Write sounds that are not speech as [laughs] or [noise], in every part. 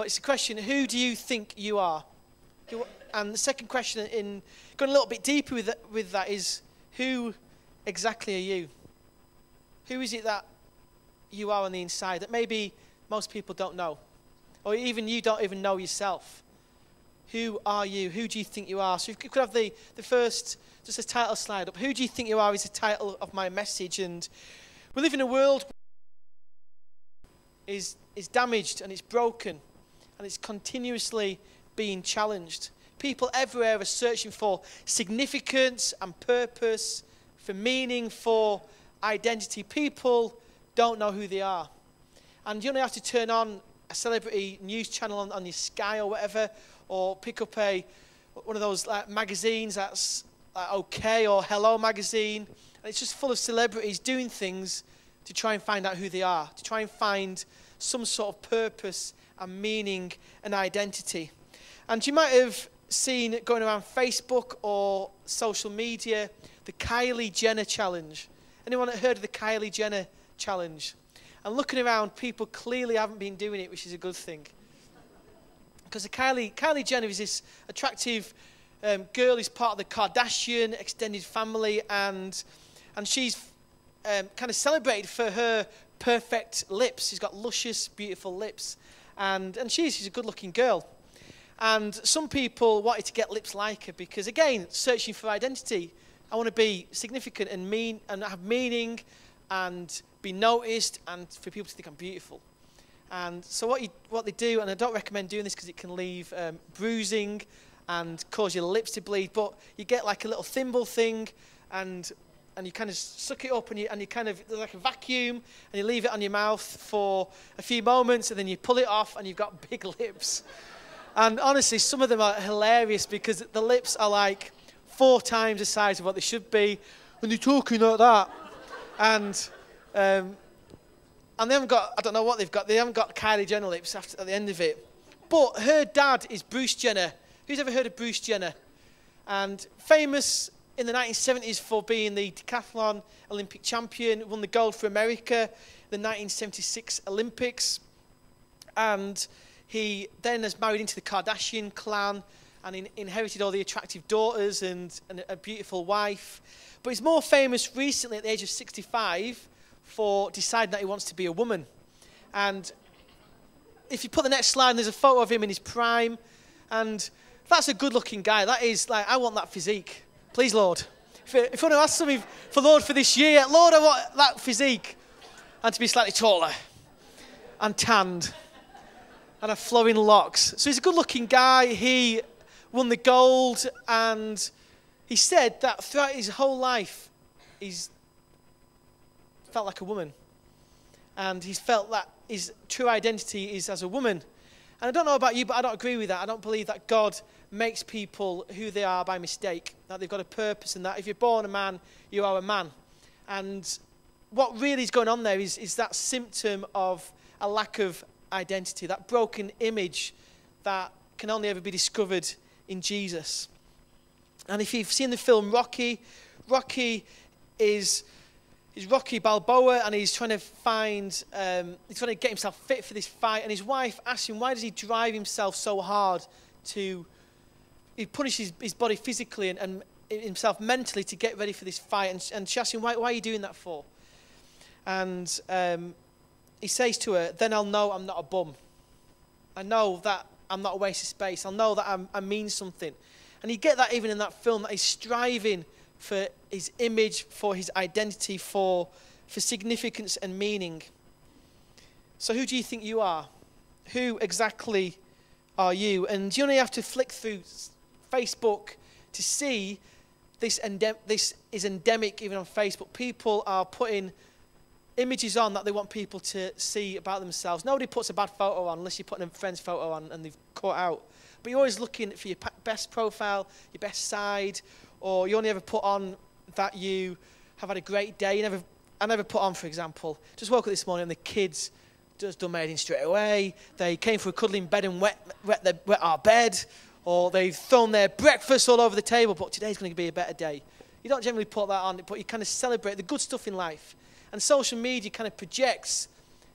But it's a question who do you think you are? And the second question, in going a little bit deeper with that, with that, is who exactly are you? Who is it that you are on the inside that maybe most people don't know? Or even you don't even know yourself? Who are you? Who do you think you are? So if you could have the, the first, just a title slide up. Who do you think you are is the title of my message. And we live in a world is, is damaged and it's broken and it's continuously being challenged. People everywhere are searching for significance and purpose, for meaning, for identity. People don't know who they are. And you only have to turn on a celebrity news channel on, on your Sky or whatever, or pick up a one of those like, magazines that's like, OK or Hello magazine. And it's just full of celebrities doing things to try and find out who they are, to try and find some sort of purpose and meaning and identity. And you might have seen going around Facebook or social media the Kylie Jenner challenge. Anyone heard of the Kylie Jenner challenge? And looking around, people clearly haven't been doing it, which is a good thing. Because Kylie, Kylie Jenner is this attractive um, girl who's part of the Kardashian extended family, and, and she's um, kind of celebrated for her perfect lips. She's got luscious, beautiful lips. And, and she is, she's a good looking girl. And some people wanted to get lips like her because, again, searching for identity. I want to be significant and mean and have meaning and be noticed and for people to think I'm beautiful. And so what, you, what they do, and I don't recommend doing this because it can leave um, bruising and cause your lips to bleed, but you get like a little thimble thing and and you kind of suck it up and you, and you kind of, there's like a vacuum, and you leave it on your mouth for a few moments, and then you pull it off, and you've got [laughs] big lips. And honestly, some of them are hilarious because the lips are like four times the size of what they should be, and they're talking like that. And, um, and they haven't got, I don't know what they've got, they haven't got Kylie Jenner lips after, at the end of it. But her dad is Bruce Jenner. Who's ever heard of Bruce Jenner? And famous in the 1970s for being the decathlon Olympic champion, won the gold for America, the 1976 Olympics, and he then has married into the Kardashian clan and in, inherited all the attractive daughters and, and a beautiful wife. But he's more famous recently at the age of 65 for deciding that he wants to be a woman. And if you put the next slide, there's a photo of him in his prime, and that's a good-looking guy. That is like I want that physique. Please, Lord. If, you want to ask something for Lord for this year, Lord, I want that physique. And to be slightly taller and tanned and have flowing locks. So he's a good looking guy. He won the gold and he said that throughout his whole life, he's felt like a woman. And he's felt that his true identity is as a woman. And I don't know about you, but I don't agree with that. I don't believe that God makes people who they are by mistake, that they've got a purpose, and that if you're born a man, you are a man. And what really is going on there is, is that symptom of a lack of identity, that broken image that can only ever be discovered in Jesus. And if you've seen the film Rocky, Rocky is is Rocky Balboa, and he's trying to find, um, he's trying to get himself fit for this fight. And his wife asks him, why does he drive himself so hard to, he punishes his body physically and, and himself mentally to get ready for this fight. And, and she asks him, why, why are you doing that for? And um, he says to her, then I'll know I'm not a bum. I know that I'm not a waste of space. I'll know that I'm, I mean something. And you get that even in that film, that he's striving for his image, for his identity, for, for significance and meaning. So, who do you think you are? Who exactly are you? And you only have to flick through Facebook to see this, endem- this is endemic even on Facebook. People are putting images on that they want people to see about themselves. Nobody puts a bad photo on unless you're putting a friend's photo on and they've cut out. But you're always looking for your best profile, your best side, or you only ever put on that you have had a great day. You never, I never put on, for example, just woke up this morning and the kids just done my straight away. They came for a cuddling bed and wet, wet, wet our bed, or they've thrown their breakfast all over the table, but today's going to be a better day. You don't generally put that on, but you kind of celebrate the good stuff in life. And social media kind of projects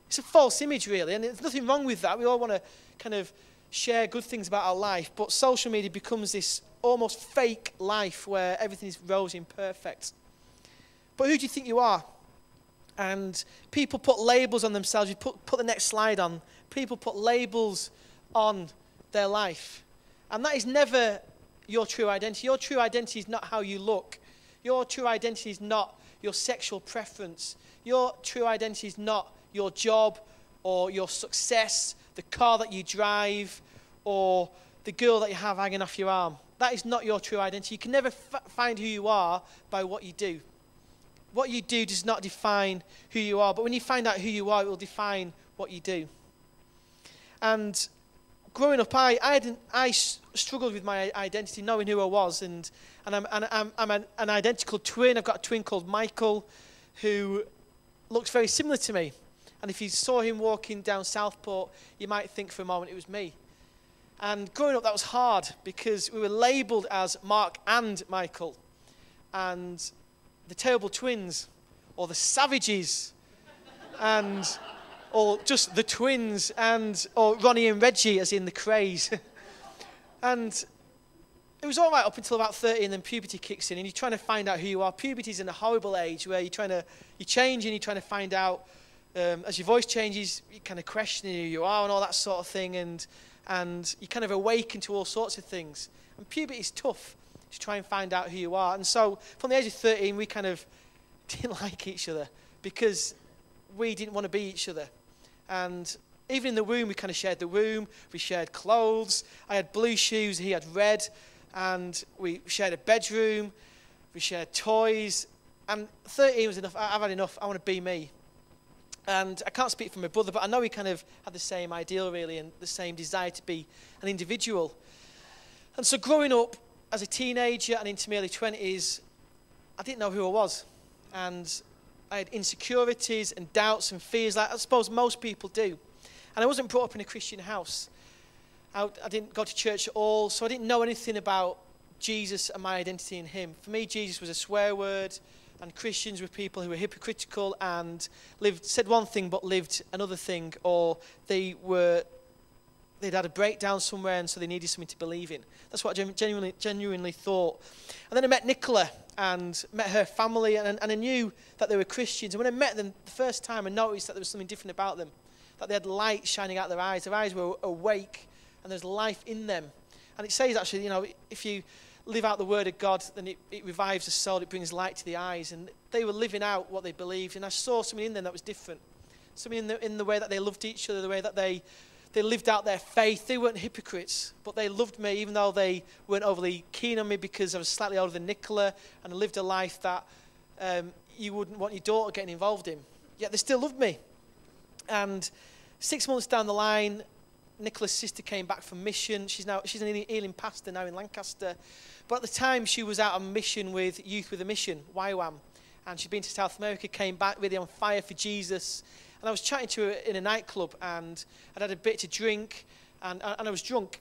It's a false image, really, and there's nothing wrong with that. We all want to kind of share good things about our life, but social media becomes this almost fake life where everything is rosy and perfect. But who do you think you are? And people put labels on themselves. You put, put the next slide on. People put labels on their life. And that is never your true identity. Your true identity is not how you look. Your true identity is not your sexual preference. Your true identity is not your job or your success, the car that you drive, or the girl that you have hanging off your arm. That is not your true identity. You can never find who you are by what you do. What you do does not define who you are, but when you find out who you are, it will define what you do. And growing up, I, I, I struggled with my identity, knowing who I was, and, and I'm, and I'm, I'm an, an identical twin. I've got a twin called Michael who looks very similar to me. And if you saw him walking down Southport, you might think for a moment it was me. And growing up, that was hard because we were labelled as Mark and Michael. And the terrible twins, or the savages, and or just the twins, and or Ronnie and Reggie, as in the Krays. [laughs] and it was all right up until about 30, and then puberty kicks in, and you're trying to find out who you are. Puberty is in a horrible age where you're trying to you change and you're trying to find out. Um, as your voice changes, you're kind of questioning who you are and all that sort of thing, and and you kind of awaken to all sorts of things. And puberty is tough to try and find out who you are. And so from the age of 13, we kind of [laughs] didn't like each other because we didn't want to be each other. And even in the womb, we kind of shared the womb, we shared clothes. I had blue shoes, he had red, and we shared a bedroom, we shared toys. And 13 was enough. I've had enough. I want to be me. And I can't speak for my brother, but I know he kind of had the same ideal, really, and the same desire to be an individual. And so growing up as a teenager and into my early 20s, I didn't know who I was. And I had insecurities and doubts and fears, like I suppose most people do. And I wasn't brought up in a Christian house. I, I didn't go to church at all, so I didn't know anything about Jesus and my identity in Him. For me, Jesus was a swear word and Christians were people who were hypocritical and lived said one thing but lived another thing, or they were they'd had a breakdown somewhere and so they needed something to believe in. That's what I genuinely genuinely thought. And then I met Nicola and met her family and, and I knew that they were Christians. And when I met them the first time, I noticed that there was something different about them, that they had light shining out of their eyes. Their eyes were awake and there's life in them. And it says actually, you know, if you live out the word of God, then it, it revives the soul, it brings light to the eyes. And they were living out what they believed. And I saw something in them that was different. Something in the, in the way that they loved each other, the way that they, they lived out their faith. They weren't hypocrites, but they loved me, even though they weren't overly keen on me because I was slightly older than Nicola and I lived a life that um, you wouldn't want your daughter getting involved in. Yet they still loved me. And six months down the line, Nicola's sister came back from mission. She's now she's an healing pastor now in Lancaster. But at the time, she was out on mission with Youth with a Mission, YWAM. And she'd been to South America, came back really on fire for Jesus. And I was chatting to her in a nightclub, and I'd had a bit to drink, and, and I was drunk.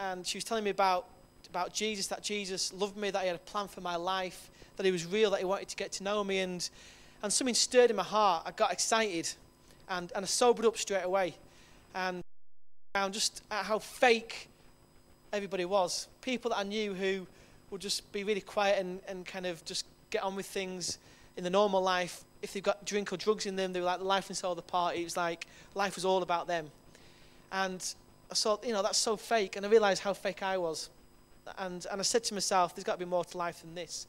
And she was telling me about, about Jesus, that Jesus loved me, that he had a plan for my life, that he was real, that he wanted to get to know me. And, and something stirred in my heart. I got excited, and, and I sobered up straight away. And found just how fake everybody was. People that I knew who would just be really quiet and, and kind of just get on with things in the normal life. If they've got drink or drugs in them, they were like the life and soul of the party. It was like life was all about them. And I saw, you know, that's so fake. And I realized how fake I was. And, and I said to myself, there's got to be more to life than this.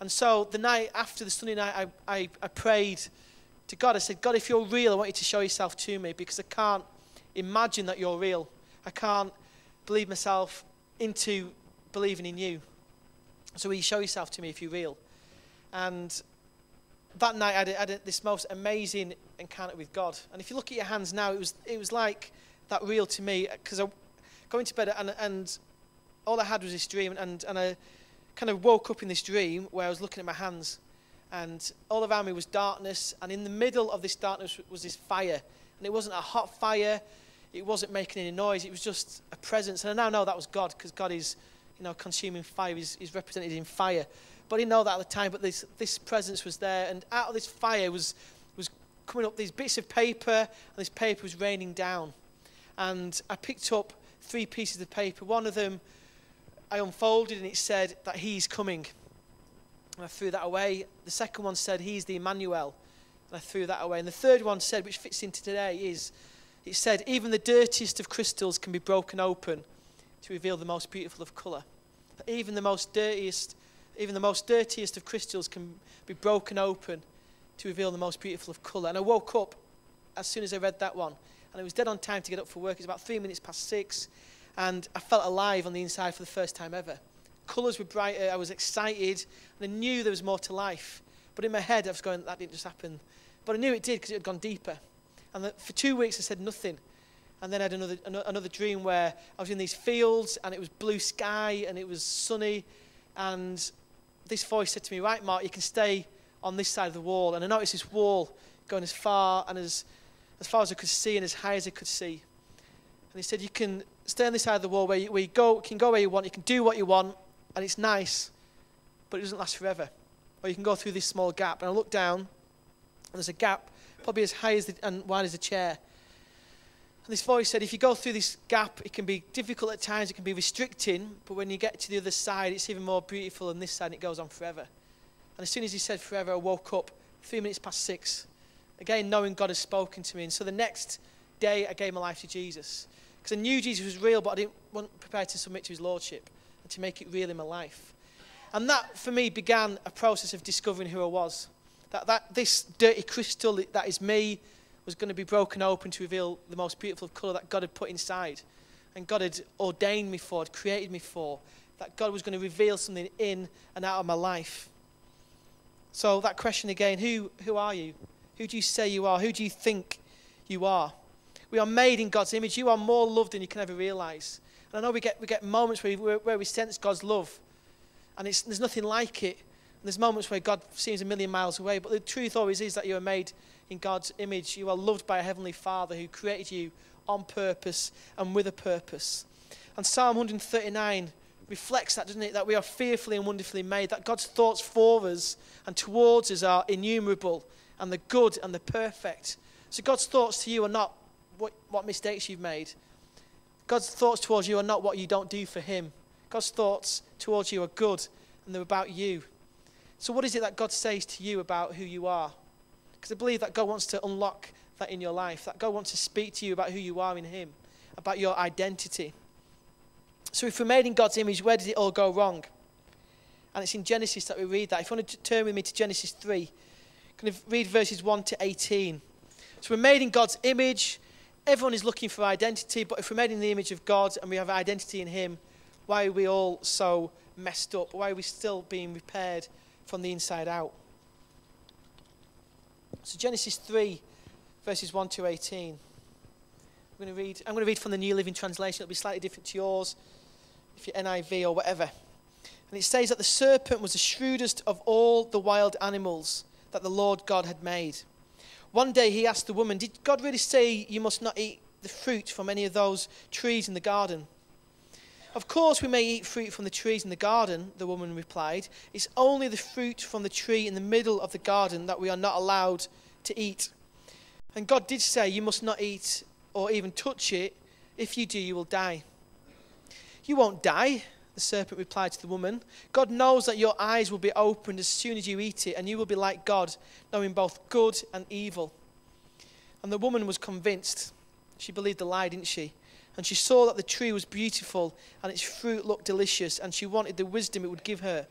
And so the night after the Sunday night, I, I, I prayed to God. I said, God, if you're real, I want you to show yourself to me because I can't imagine that you're real. I can't believe myself into believing in you. So will you show yourself to me if you're real? And that night I had, had this most amazing encounter with God. And if you look at your hands now, it was, it was like that real to me because I going to bed and, and all I had was this dream and, and I kind of woke up in this dream where I was looking at my hands and all around me was darkness and in the middle of this darkness was this fire and it wasn't a hot fire it wasn't making any noise it was just a presence and I now know that was God because God is you know, consuming fire is, is represented in fire. But he didn't know that at the time, but this, this presence was there. And out of this fire was, was coming up these bits of paper, and this paper was raining down. And I picked up three pieces of paper. One of them I unfolded, and it said that he's coming. And I threw that away. The second one said, He's the Emmanuel. And I threw that away. And the third one said, which fits into today, is it said, Even the dirtiest of crystals can be broken open to reveal the most beautiful of colour. Even the most dirtiest, even the most dirtiest of crystals can be broken open to reveal the most beautiful of colour. And I woke up as soon as I read that one. And it was dead on time to get up for work. It was about three minutes past six. And I felt alive on the inside for the first time ever. Colours were brighter. I was excited. And I knew there was more to life. But in my head, I was going, that didn't just happen. But I knew it did because it had gone deeper. And for two weeks, I said nothing. And then I had another, another dream where I was in these fields and it was blue sky and it was sunny. And this voice said to me, Right, Mark, you can stay on this side of the wall. And I noticed this wall going as far and as, as far as I could see and as high as I could see. And he said, You can stay on this side of the wall where you, where you go, can go where you want, you can do what you want, and it's nice, but it doesn't last forever. Or you can go through this small gap. And I looked down, and there's a gap probably as high as the, and wide as a chair. And this voice said, if you go through this gap, it can be difficult at times, it can be restricting, but when you get to the other side, it's even more beautiful than this side, and it goes on forever. And as soon as he said forever, I woke up three minutes past six, again, knowing God has spoken to me. And so the next day, I gave my life to Jesus. Because I knew Jesus was real, but I didn't want prepared to submit to his lordship and to make it real in my life. And that, for me, began a process of discovering who I was. That, that this dirty crystal that is me was going to be broken open to reveal the most beautiful of colour that God had put inside. And God had ordained me for, had created me for. That God was going to reveal something in and out of my life. So that question again, who, who are you? Who do you say you are? Who do you think you are? We are made in God's image. You are more loved than you can ever realize. And I know we get, we get moments where we, where we sense God's love, and there's nothing like it. There's moments where God seems a million miles away, but the truth always is that you are made in God's image. You are loved by a heavenly Father who created you on purpose and with a purpose. And Psalm 139 reflects that, doesn't it? That we are fearfully and wonderfully made, that God's thoughts for us and towards us are innumerable, and the good and the perfect. So God's thoughts to you are not what, what mistakes you've made. God's thoughts towards you are not what you don't do for Him. God's thoughts towards you are good, and they're about you. So, what is it that God says to you about who you are? Because I believe that God wants to unlock that in your life, that God wants to speak to you about who you are in Him, about your identity. So, if we're made in God's image, where did it all go wrong? And it's in Genesis that we read that. If you want to turn with me to Genesis 3, I'm going to read verses 1 to 18. So, we're made in God's image. Everyone is looking for identity, but if we're made in the image of God and we have identity in Him, why are we all so messed up? Why are we still being repaired from the inside out? So Genesis 3, verses 1 to 18. I'm going to read, I'm going to read from the New Living Translation. It'll be slightly different to yours, if you're NIV or whatever. And it says that the serpent was the shrewdest of all the wild animals that the Lord God had made. One day he asked the woman, Did God really say you must not eat the fruit from any of those trees in the garden? Of course, we may eat fruit from the trees in the garden, the woman replied. It's only the fruit from the tree in the middle of the garden that we are not allowed to eat. And God did say, You must not eat or even touch it. If you do, you will die. You won't die, the serpent replied to the woman. God knows that your eyes will be opened as soon as you eat it, and you will be like God, knowing both good and evil. And the woman was convinced. She believed the lie, didn't she? And she saw that the tree was beautiful and its fruit looked delicious, and she wanted the wisdom it would give her.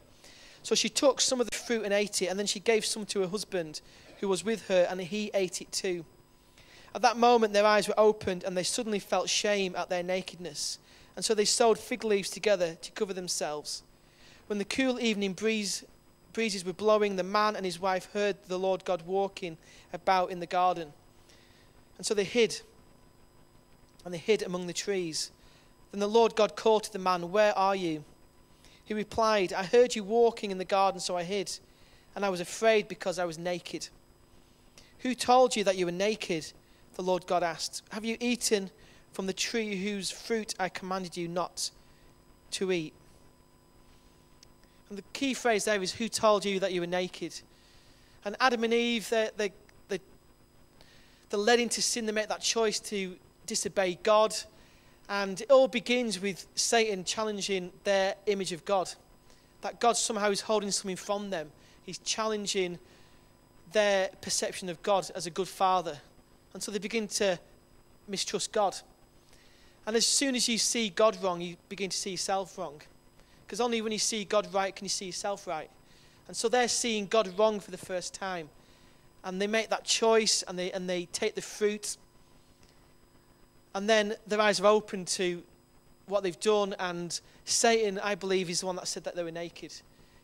So she took some of the fruit and ate it, and then she gave some to her husband who was with her, and he ate it too. At that moment, their eyes were opened, and they suddenly felt shame at their nakedness. And so they sewed fig leaves together to cover themselves. When the cool evening breeze, breezes were blowing, the man and his wife heard the Lord God walking about in the garden. And so they hid, and they hid among the trees. Then the Lord God called to the man, Where are you? He replied, I heard you walking in the garden, so I hid, and I was afraid because I was naked. Who told you that you were naked? The Lord God asked. Have you eaten from the tree whose fruit I commanded you not to eat? And the key phrase there is, Who told you that you were naked? And Adam and Eve, they, they, they they're led into sin, they make that choice to disobey God. And it all begins with Satan challenging their image of God. That God somehow is holding something from them. He's challenging their perception of God as a good father. And so they begin to mistrust God. And as soon as you see God wrong, you begin to see yourself wrong. Because only when you see God right can you see yourself right. And so they're seeing God wrong for the first time. And they make that choice and they, and they take the fruit. And then their eyes are open to what they've done. And Satan, I believe, is the one that said that they were naked.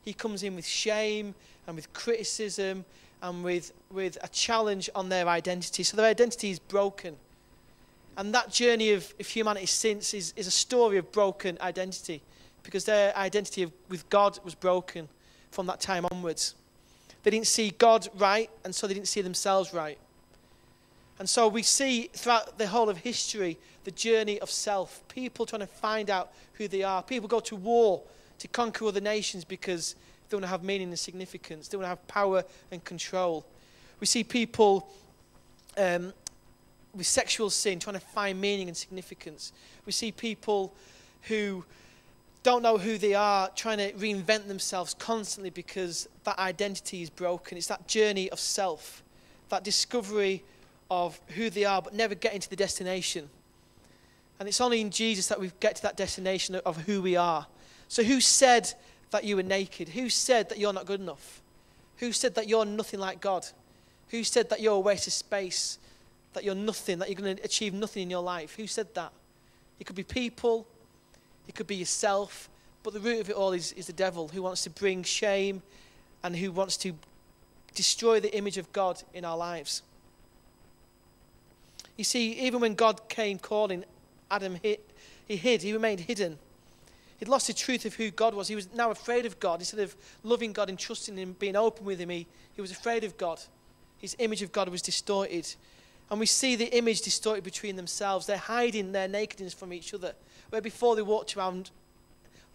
He comes in with shame and with criticism and with, with a challenge on their identity. So their identity is broken. And that journey of, of humanity since is, is a story of broken identity because their identity of, with God was broken from that time onwards. They didn't see God right, and so they didn't see themselves right. And so we see throughout the whole of history the journey of self. People trying to find out who they are. People go to war to conquer other nations because they want to have meaning and significance. They want to have power and control. We see people um, with sexual sin trying to find meaning and significance. We see people who don't know who they are, trying to reinvent themselves constantly because that identity is broken. It's that journey of self, that discovery of who they are, but never getting to the destination. And it's only in Jesus that we get to that destination of who we are. So, who said that you were naked? Who said that you're not good enough? Who said that you're nothing like God? Who said that you're a waste of space? That you're nothing, that you're going to achieve nothing in your life? Who said that? It could be people, it could be yourself, but the root of it all is, is the devil who wants to bring shame and who wants to destroy the image of God in our lives. You see, even when God came calling, Adam hid, he hid, he remained hidden. He'd lost the truth of who God was. He was now afraid of God. Instead of loving God and trusting Him, being open with Him, he, he was afraid of God. His image of God was distorted. And we see the image distorted between themselves. They're hiding their nakedness from each other. Where before they walked around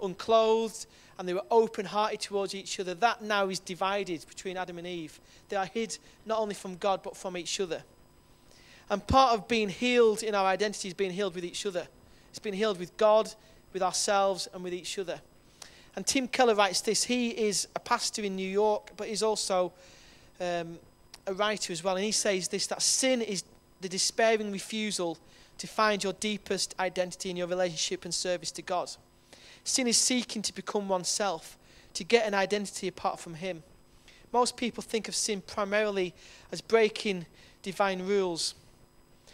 unclothed and they were open hearted towards each other, that now is divided between Adam and Eve. They are hid not only from God but from each other. And part of being healed in our identity is being healed with each other. It's being healed with God with ourselves and with each other. And Tim Keller writes this. He is a pastor in New York, but he's also um, a writer as well. And he says this that sin is the despairing refusal to find your deepest identity in your relationship and service to God. Sin is seeking to become oneself, to get an identity apart from Him. Most people think of sin primarily as breaking divine rules.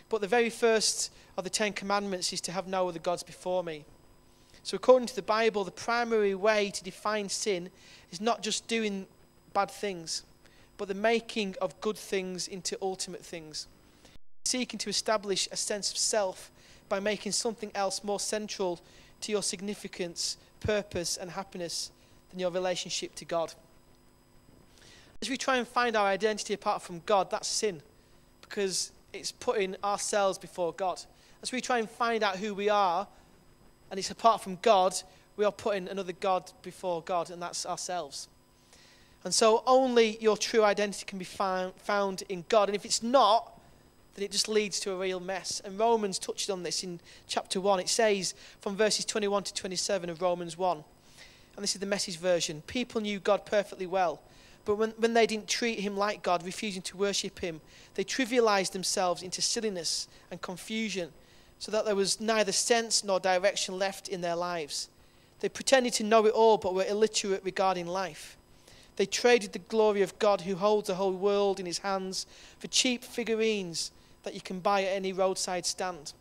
But the very first of the Ten Commandments is to have no other gods before me. So, according to the Bible, the primary way to define sin is not just doing bad things, but the making of good things into ultimate things. Seeking to establish a sense of self by making something else more central to your significance, purpose, and happiness than your relationship to God. As we try and find our identity apart from God, that's sin because it's putting ourselves before God. As we try and find out who we are, and it's apart from God, we are putting another God before God, and that's ourselves. And so only your true identity can be found, in God. And if it's not, then it just leads to a real mess. And Romans touched on this in chapter 1. It says from verses 21 to 27 of Romans 1, and this is the message version people knew God perfectly well. But when, when they didn't treat him like God, refusing to worship him, they trivialized themselves into silliness and confusion so that there was neither sense nor direction left in their lives. They pretended to know it all, but were illiterate regarding life. They traded the glory of God, who holds the whole world in his hands, for cheap figurines that you can buy at any roadside stand.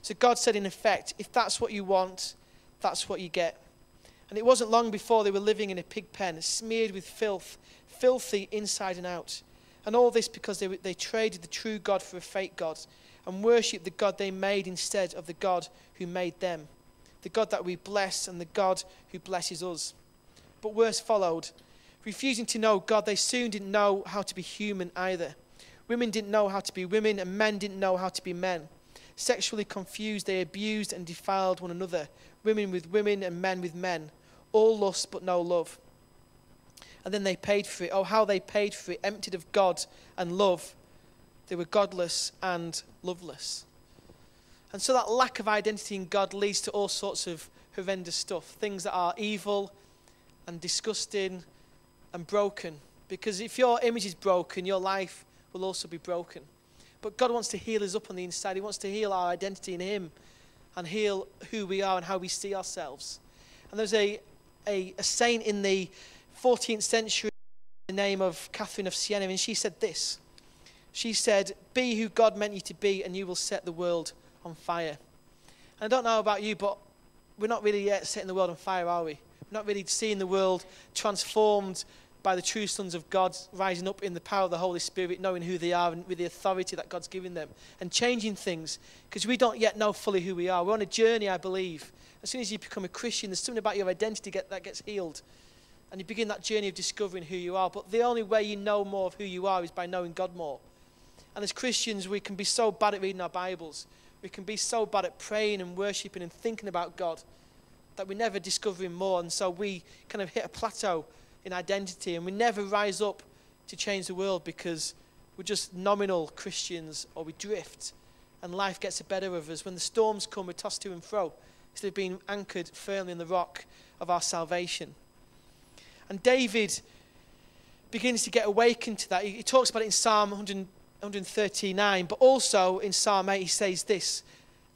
So God said, in effect, if that's what you want, that's what you get. And it wasn't long before they were living in a pig pen, smeared with filth, filthy inside and out. And all this because they, they traded the true God for a fake God and worshipped the God they made instead of the God who made them, the God that we bless and the God who blesses us. But worse followed. Refusing to know God, they soon didn't know how to be human either. Women didn't know how to be women, and men didn't know how to be men. Sexually confused, they abused and defiled one another, women with women and men with men. All lust but no love. And then they paid for it. Oh, how they paid for it, emptied of God and love they were godless and loveless. And so that lack of identity in God leads to all sorts of horrendous stuff things that are evil and disgusting and broken. Because if your image is broken, your life will also be broken. But God wants to heal us up on the inside. He wants to heal our identity in Him and heal who we are and how we see ourselves. And there's a, a, a saint in the 14th century, the name of Catherine of Siena, and she said this. She said, Be who God meant you to be, and you will set the world on fire. And I don't know about you, but we're not really yet setting the world on fire, are we? We're not really seeing the world transformed by the true sons of God rising up in the power of the Holy Spirit, knowing who they are and with the authority that God's given them, and changing things because we don't yet know fully who we are. We're on a journey, I believe. As soon as you become a Christian, there's something about your identity get, that gets healed. And you begin that journey of discovering who you are. But the only way you know more of who you are is by knowing God more. And as Christians, we can be so bad at reading our Bibles. We can be so bad at praying and worshiping and thinking about God that we never discover Him more. And so we kind of hit a plateau in identity and we never rise up to change the world because we're just nominal Christians or we drift and life gets the better of us. When the storms come, we're tossed to and fro instead of being anchored firmly in the rock of our salvation. And David begins to get awakened to that. He, he talks about it in Psalm 100, 139, but also in Psalm 8, he says this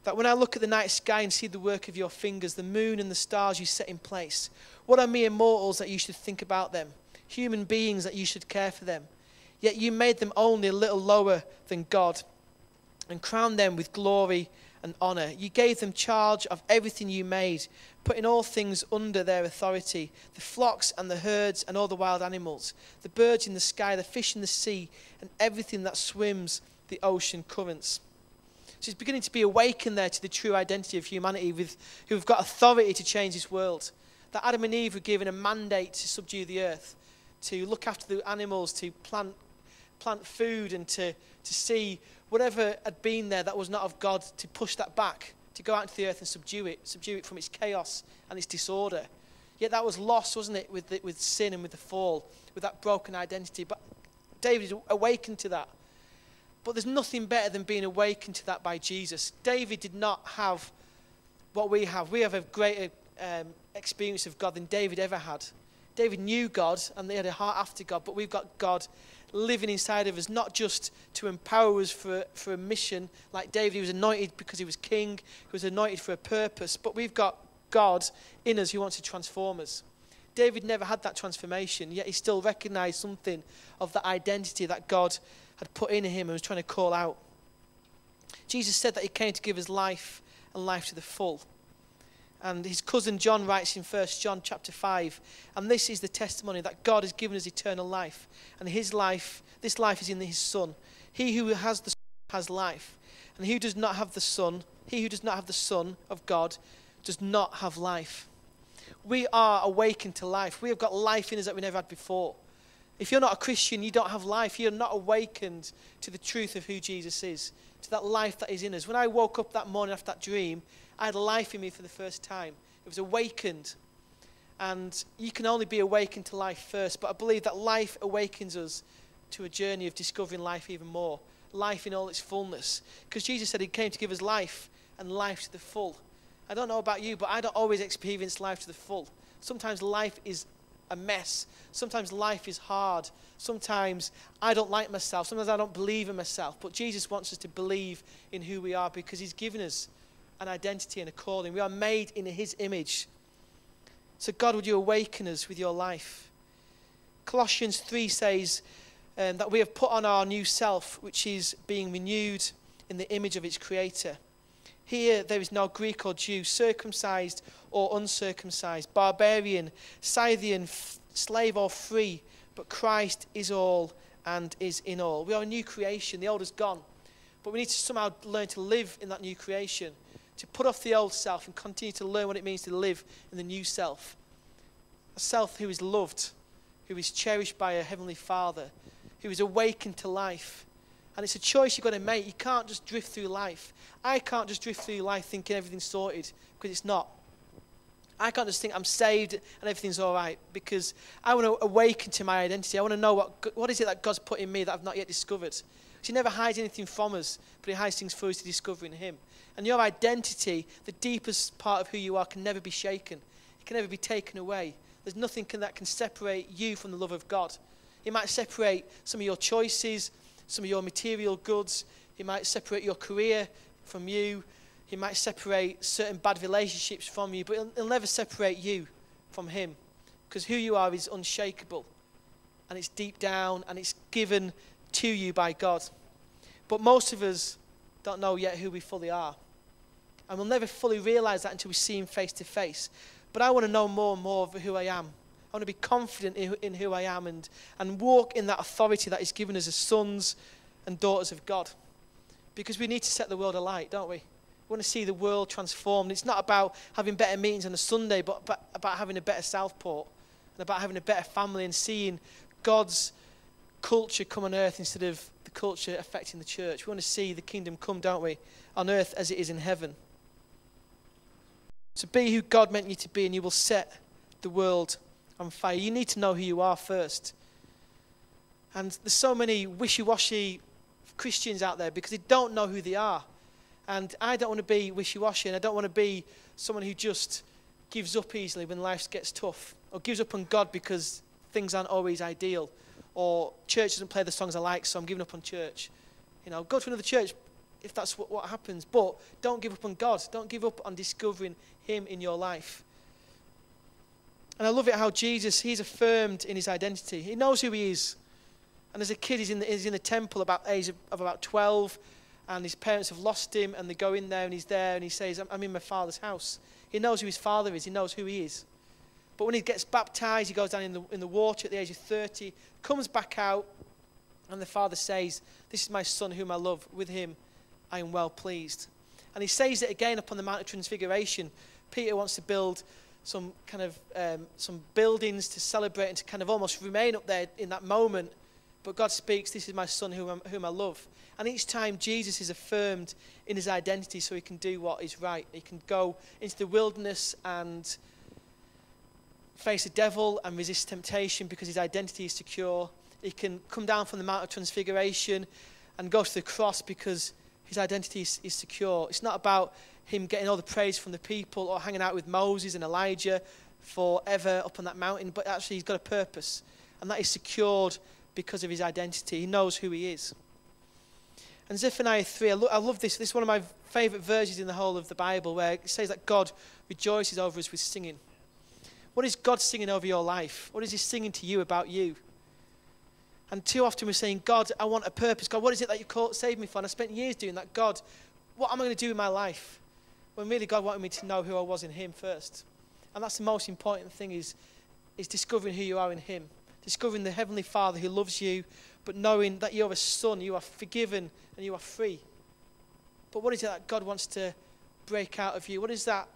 that when I look at the night sky and see the work of your fingers, the moon and the stars you set in place, what are mere mortals that you should think about them? Human beings that you should care for them. Yet you made them only a little lower than God and crowned them with glory and honor. You gave them charge of everything you made, putting all things under their authority the flocks and the herds and all the wild animals, the birds in the sky, the fish in the sea, and everything that swims the ocean currents. So he's beginning to be awakened there to the true identity of humanity, with, who've got authority to change this world. That Adam and Eve were given a mandate to subdue the earth, to look after the animals, to plant, plant food, and to, to see whatever had been there that was not of God, to push that back, to go out into the earth and subdue it, subdue it from its chaos and its disorder. Yet that was lost, wasn't it, with, the, with sin and with the fall, with that broken identity. But David is awakened to that. But there's nothing better than being awakened to that by Jesus. David did not have what we have. We have a greater um, experience of God than David ever had. David knew God and they had a heart after God, but we've got God living inside of us, not just to empower us for, for a mission like David. He was anointed because he was king, he was anointed for a purpose, but we've got God in us who wants to transform us. David never had that transformation, yet he still recognized something of the identity that God had put in him and was trying to call out. Jesus said that he came to give us life and life to the full. And his cousin John writes in 1 John chapter 5, and this is the testimony that God has given us eternal life, and his life, this life is in his Son. He who has the Son has life, and he who does not have the Son, he who does not have the Son of God, does not have life. We are awakened to life. We have got life in us that we never had before. If you're not a Christian, you don't have life. You're not awakened to the truth of who Jesus is, to that life that is in us. When I woke up that morning after that dream, I had life in me for the first time. It was awakened. And you can only be awakened to life first, but I believe that life awakens us to a journey of discovering life even more. Life in all its fullness. Because Jesus said he came to give us life and life to the full. I don't know about you, but I don't always experience life to the full. Sometimes life is a mess. Sometimes life is hard. Sometimes I don't like myself. Sometimes I don't believe in myself. But Jesus wants us to believe in who we are because He's given us an identity and a calling. We are made in His image. So, God, would you awaken us with your life? Colossians 3 says um, that we have put on our new self, which is being renewed in the image of its creator. Here there is no Greek or Jew, circumcised or uncircumcised, barbarian, Scythian, f- slave or free, but Christ is all and is in all. We are a new creation. The old is gone. But we need to somehow learn to live in that new creation, to put off the old self and continue to learn what it means to live in the new self. A self who is loved, who is cherished by a heavenly Father, who is awakened to life. And it's a choice you've got to make. You can't just drift through life. I can't just drift through life thinking everything's sorted because it's not. I can't just think I'm saved and everything's all right because I want to awaken to my identity. I want to know what, what is it that God's put in me that I've not yet discovered. He never hides anything from us, but He hides things for us to discover in Him. And your identity, the deepest part of who you are, can never be shaken. It can never be taken away. There's nothing can, that can separate you from the love of God. It might separate some of your choices, some of your material goods. It might separate your career from you. It might separate certain bad relationships from you, but it'll, it'll never separate you from Him because who you are is unshakable and it's deep down and it's given to you by God. But most of us don't know yet who we fully are. And we'll never fully realize that until we see Him face to face. But I want to know more and more of who I am. I want to be confident in, who I am and, and walk in that authority that is given us as sons and daughters of God. Because we need to set the world alight, don't we? We want to see the world transformed. It's not about having better meetings on a Sunday, but, but about having a better Southport and about having a better family and seeing God's culture come on earth instead of the culture affecting the church. We want to see the kingdom come, don't we, on earth as it is in heaven. So be who God meant you to be, and you will set the world on fire. You need to know who you are first. And there's so many wishy washy Christians out there because they don't know who they are. And I don't want to be wishy washy, and I don't want to be someone who just gives up easily when life gets tough, or gives up on God because things aren't always ideal, or church doesn't play the songs I like, so I'm giving up on church. You know, go to another church if that's what, what happens, but don't give up on God. Don't give up on discovering Him in your life. And I love it how Jesus, he's affirmed in his identity. He knows who he is. And as a kid, he's in the, he's in the temple about age of, of about 12 and his parents have lost him, and they go in there, and he's there, and he says, I'm in my father's house. He knows who his father is, he knows who he is. But when he gets baptized, he goes down in the, in the water at the age of 30, comes back out, and the father says, This is my son whom I love. With him I am well pleased. And he says it again upon the Mount of Transfiguration. Peter wants to build some kind of um, some buildings to celebrate and to kind of almost remain up there in that moment. But God speaks, This is my son whom, whom I love. And each time Jesus is affirmed in his identity so he can do what is right. He can go into the wilderness and face the devil and resist temptation because his identity is secure. He can come down from the Mount of Transfiguration and go to the cross because his identity is, is secure. It's not about him getting all the praise from the people or hanging out with Moses and Elijah forever up on that mountain, but actually he's got a purpose, and that is secured because of his identity. He knows who he is. And Zephaniah 3, I, lo- I love this. This is one of my favourite verses in the whole of the Bible where it says that God rejoices over us with singing. What is God singing over your life? What is He singing to you about you? And too often we're saying, God, I want a purpose. God, what is it that you called, saved me for? And I spent years doing that. God, what am I going to do in my life? When really God wanted me to know who I was in Him first. And that's the most important thing is, is discovering who you are in Him. Discovering the Heavenly Father who loves you, but knowing that you're a son, you are forgiven, and you are free. But what is it that God wants to break out of you? What is that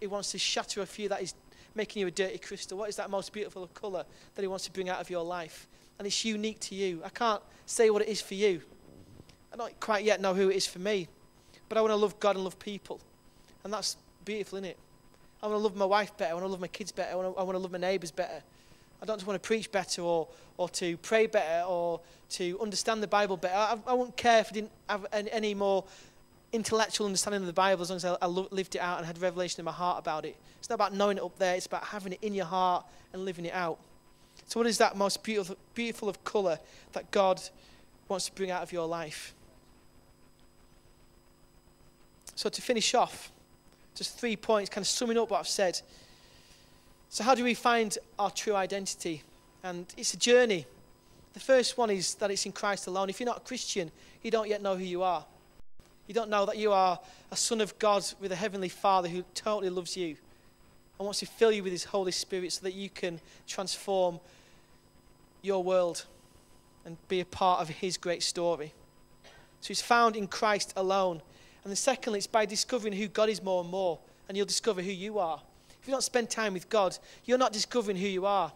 He wants to shatter off you that is making you a dirty crystal? What is that most beautiful of colour that He wants to bring out of your life? And it's unique to you. I can't say what it is for you. I don't quite yet know who it is for me. But I want to love God and love people. And that's beautiful, isn't it? I want to love my wife better. I want to love my kids better. I want to, I want to love my neighbours better. I don't just want to preach better or, or to pray better or to understand the Bible better. I, I wouldn't care if I didn't have any, any more intellectual understanding of the Bible as long as I, I lived it out and had revelation in my heart about it. It's not about knowing it up there, it's about having it in your heart and living it out. So, what is that most beautiful, beautiful of colour that God wants to bring out of your life? So, to finish off, just three points, kind of summing up what I've said. So, how do we find our true identity? And it's a journey. The first one is that it's in Christ alone. If you're not a Christian, you don't yet know who you are. You don't know that you are a son of God with a heavenly Father who totally loves you and wants to fill you with his Holy Spirit so that you can transform your world and be a part of his great story. So it's found in Christ alone. And then, secondly, it's by discovering who God is more and more, and you'll discover who you are. If you don't spend time with God, you're not discovering who you are.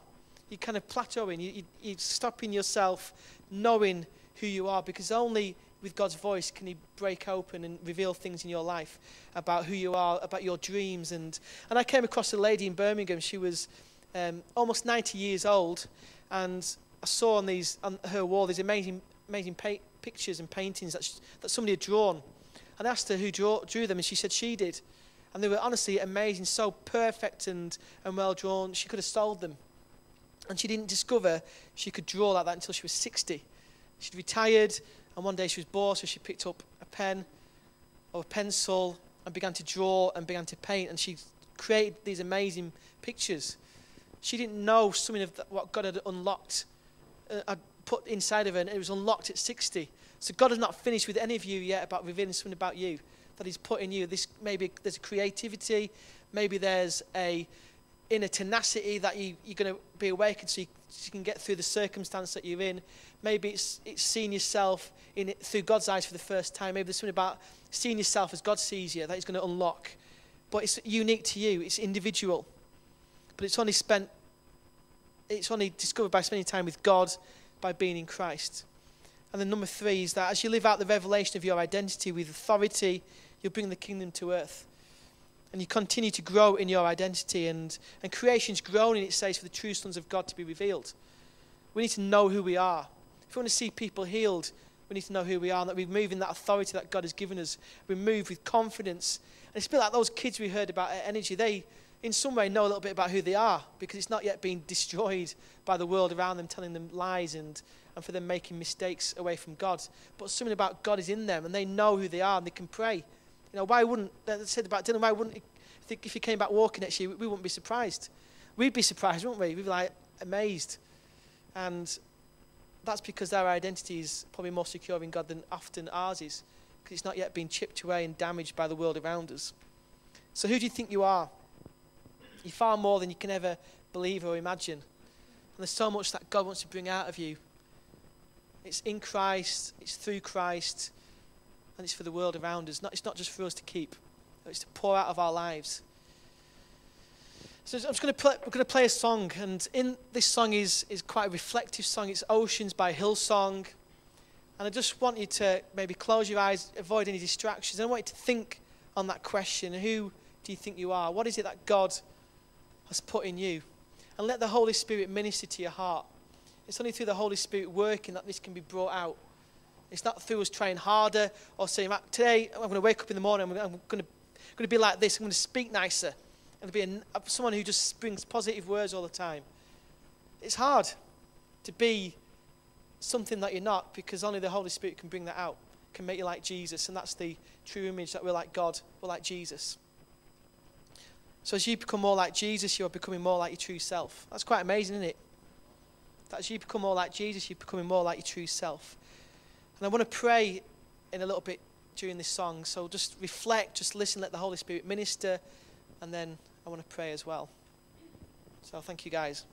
You're kind of plateauing. You, you, you're stopping yourself knowing who you are because only with God's voice can He break open and reveal things in your life about who you are, about your dreams. And, and I came across a lady in Birmingham. She was um, almost 90 years old. And I saw on, these, on her wall these amazing, amazing pictures and paintings that, sh- that somebody had drawn. And I asked her who draw, drew them, and she said she did. And they were honestly amazing, so perfect and, and well drawn. She could have sold them. And she didn't discover she could draw like that until she was 60. She'd retired, and one day she was bored, so she picked up a pen or a pencil and began to draw and began to paint. And she created these amazing pictures. She didn't know something of what God had unlocked, uh, had put inside of her, and it was unlocked at 60. So God has not finished with any of you yet about revealing something about you that He's put in you. This maybe there's a creativity, maybe there's a inner tenacity that you, you're going to be awakened so you, so you can get through the circumstance that you're in. Maybe it's, it's seeing yourself in it through God's eyes for the first time. Maybe there's something about seeing yourself as God sees you that He's going to unlock. But it's unique to you, it's individual. But it's only spent, it's only discovered by spending time with God, by being in Christ. And then number three is that as you live out the revelation of your identity with authority, you'll bring the kingdom to earth. And you continue to grow in your identity, and, and creation's groaning, it says, for the true sons of God to be revealed. We need to know who we are. If we want to see people healed, we need to know who we are, and that we move in that authority that God has given us. We move with confidence. And it's a bit like those kids we heard about at Energy. They, in some way, know a little bit about who they are because it's not yet been destroyed by the world around them, telling them lies and, and for them making mistakes away from God. But something about God is in them, and they know who they are, and they can pray. You know, why wouldn't, they said about Dylan, why wouldn't, he, think if he came back walking next year, we wouldn't be surprised. We'd be surprised, wouldn't we? We'd be like amazed. And that's because their identity is probably more secure in God than often ours is, because it's not yet been chipped away and damaged by the world around us. So, who do you think you are? You're far more than you can ever believe or imagine. And there's so much that God wants to bring out of you. It's in Christ, it's through Christ, and it's for the world around us. Not, it's not just for us to keep, it's to pour out of our lives. So I'm just going to play, we're going to play a song, and in this song is, is quite a reflective song. It's Oceans by Hillsong. And I just want you to maybe close your eyes, avoid any distractions. And I want you to think on that question who do you think you are? What is it that God has put in you? And let the Holy Spirit minister to your heart. It's only through the Holy Spirit working that this can be brought out. It's not through us trying harder or saying, today I'm going to wake up in the morning, I'm going to, going to be like this, I'm going to speak nicer and be a, uh, someone who just brings positive words all the time. It's hard to be something that you're not because only the Holy Spirit can bring that out, can make you like Jesus, and that's the true image that we're like God, we're like Jesus. So as you become more like Jesus, you're becoming more like your true self. That's quite amazing, isn't it? That as you become more like Jesus, you're becoming more like your true self. And I want to pray in a little bit during this song. So just reflect, just listen, let the Holy Spirit minister and then I want to pray as well. So thank you guys.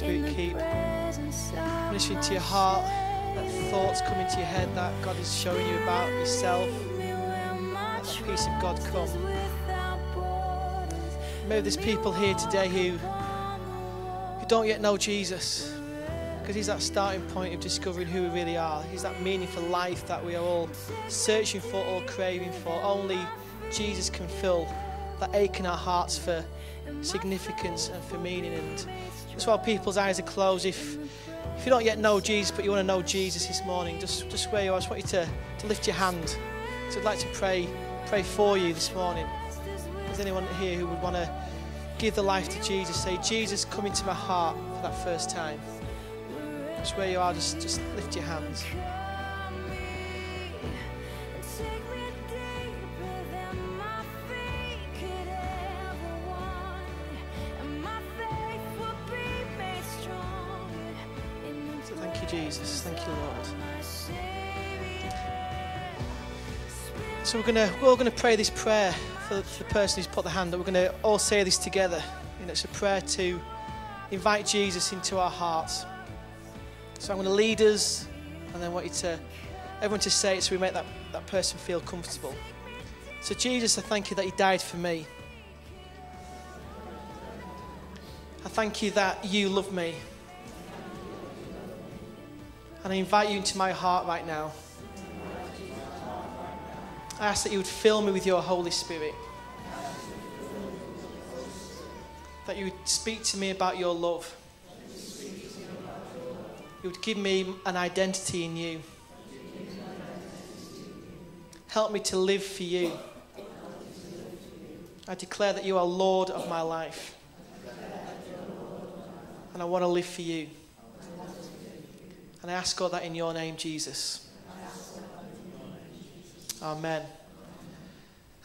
Holy Spirit keep ministering to your heart. that thoughts come into your head that God is showing you about yourself. Let the peace of God come. Maybe there's people here today who, who don't yet know Jesus. Because he's that starting point of discovering who we really are. He's that meaningful life that we are all searching for, all craving for. Only Jesus can fill that ache in our hearts for significance and for meaning. And just while people's eyes are closed, if if you don't yet know Jesus, but you want to know Jesus this morning, just just where you are, I just want you to, to lift your hand. So I'd like to pray pray for you this morning. Is anyone here who would want to give the life to Jesus? Say, Jesus, come into my heart for that first time. Just where you are, just just lift your hands. You, Jesus. Thank you, Lord. So we're gonna we're all gonna pray this prayer for, for the person who's put the hand up. We're gonna all say this together. And it's a prayer to invite Jesus into our hearts. So I'm gonna lead us, and then I want you to everyone to say it so we make that, that person feel comfortable. So Jesus, I thank you that you died for me. I thank you that you love me. And I invite you into my heart right now. I ask that you would fill me with your Holy Spirit. That you would speak to me about your love. You would give me an identity in you. Help me to live for you. I declare that you are Lord of my life. And I want to live for you. And I ask all that in your name, Jesus. Amen.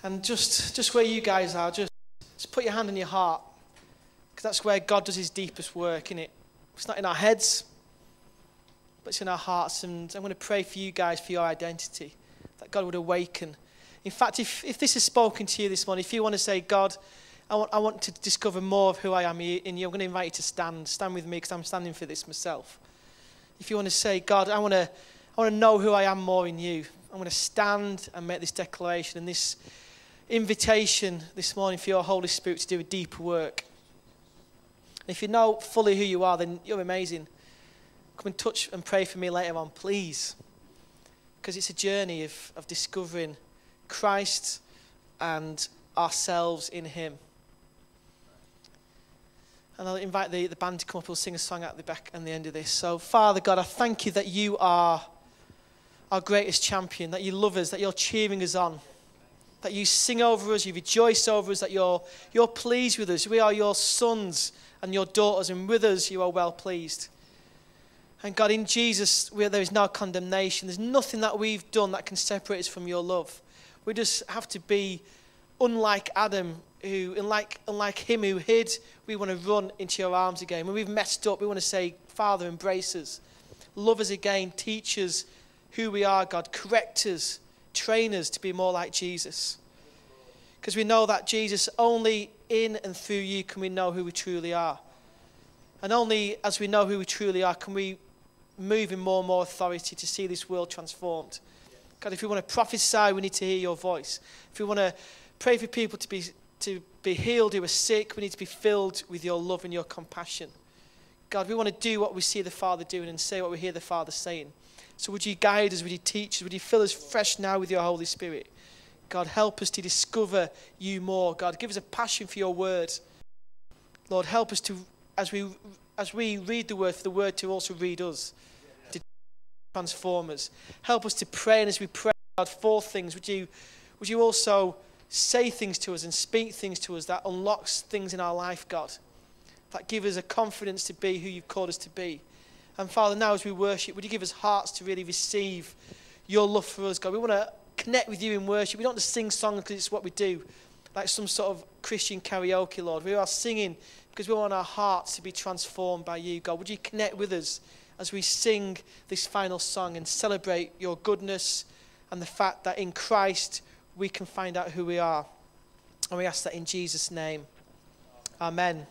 And just, just where you guys are, just, just put your hand on your heart. Because that's where God does his deepest work, in it? It's not in our heads, but it's in our hearts. And I'm going to pray for you guys for your identity, that God would awaken. In fact, if, if this is spoken to you this morning, if you want to say, God, I want, I want to discover more of who I am in you, I'm going to invite you to stand. Stand with me because I'm standing for this myself. If you want to say, God, I want to, I want to know who I am more in you, I'm going to stand and make this declaration and this invitation this morning for your Holy Spirit to do a deeper work. If you know fully who you are, then you're amazing. Come and touch and pray for me later on, please. Because it's a journey of, of discovering Christ and ourselves in Him. And I'll invite the, the band to come up. We'll sing a song at the back and the end of this. So, Father God, I thank you that you are our greatest champion, that you love us, that you're cheering us on, that you sing over us, you rejoice over us, that you're, you're pleased with us. We are your sons and your daughters, and with us you are well pleased. And God, in Jesus, where there is no condemnation, there's nothing that we've done that can separate us from your love. We just have to be unlike Adam, who, unlike, unlike him who hid, we want to run into your arms again. When we've messed up, we want to say, Father, embrace us. Love us again. Teach us who we are, God. Correct us. train us to be more like Jesus. Because we know that Jesus, only in and through you can we know who we truly are. And only as we know who we truly are can we move in more and more authority to see this world transformed. God, if we want to prophesy, we need to hear your voice. If we want to pray for people to be, to be healed who are sick, we need to be filled with your love and your compassion. God, we want to do what we see the Father doing and say what we hear the Father saying. So would you guide us? Would you teach us? Would you fill us fresh now with your Holy Spirit? God, help us to discover you more. God, give us a passion for your word. Lord, help us to, as we, as we read the word, for the word to also read us, to transform us. Help us to pray, and as we pray, God, for things, would you, would you also say things to us and speak things to us that unlocks things in our life, God, that give us a confidence to be who you've called us to be. And Father, now as we worship, would you give us hearts to really receive your love for us, God? We want to connect with you in worship. We don't just sing songs because it's what we do, like some sort of Christian karaoke, Lord. We are singing because we want our hearts to be transformed by you, God. Would you connect with us as we sing this final song and celebrate your goodness and the fact that in Christ we can find out who we are? And we ask that in Jesus' name. Amen.